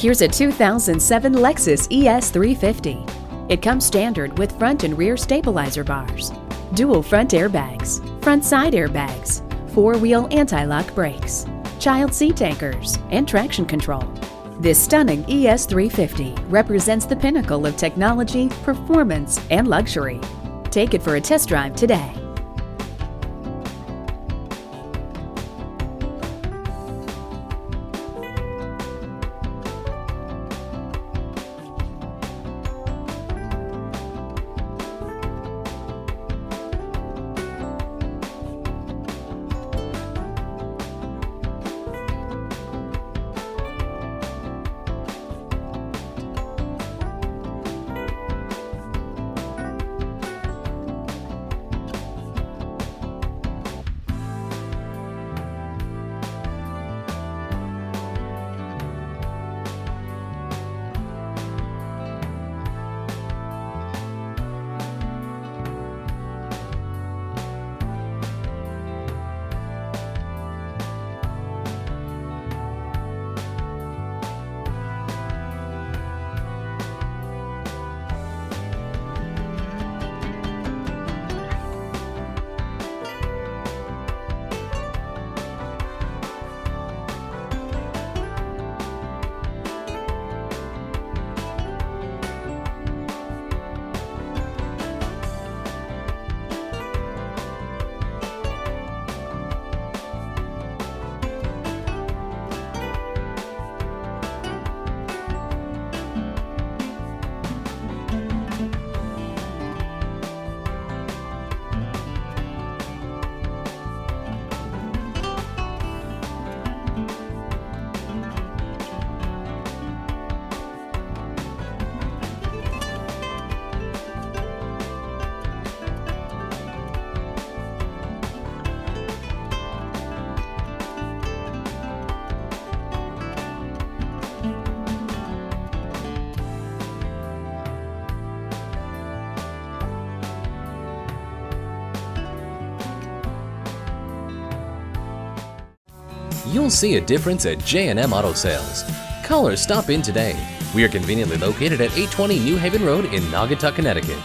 Here's a 2007 Lexus ES350. It comes standard with front and rear stabilizer bars, dual front airbags, front side airbags, four-wheel anti-lock brakes, child seat anchors, and traction control. This stunning ES350 represents the pinnacle of technology, performance, and luxury. Take it for a test drive today. You'll see a difference at J&M Auto Sales. Call or stop in today. We are conveniently located at 820 New Haven Road in Naugatuck, Connecticut.